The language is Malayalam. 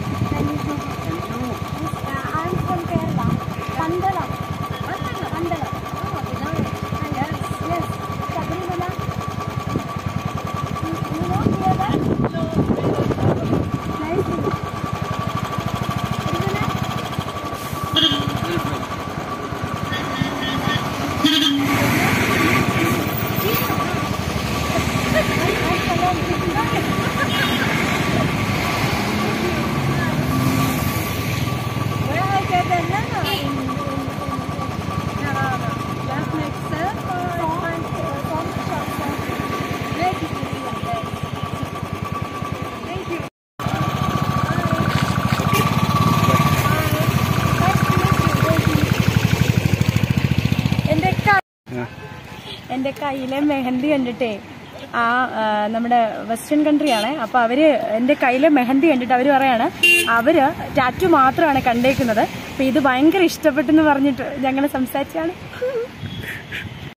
out. എന്റെ കയ്യിലെ മെഹന്തി കണ്ടിട്ടേ ആ നമ്മുടെ വെസ്റ്റേൺ കൺട്രിയാണ് അപ്പൊ അവർ എന്റെ കയ്യിലെ മെഹന്തി കണ്ടിട്ട് അവർ പറയാണ് അവർ ടാറ്റു മാത്രമാണ് കണ്ടേക്കുന്നത്. അപ്പൊ ഇത് ഭയങ്കര ഇഷ്ടപ്പെട്ടെന്ന് പറഞ്ഞിട്ട് ഞങ്ങൾ സംസാരിച്ചാണ്.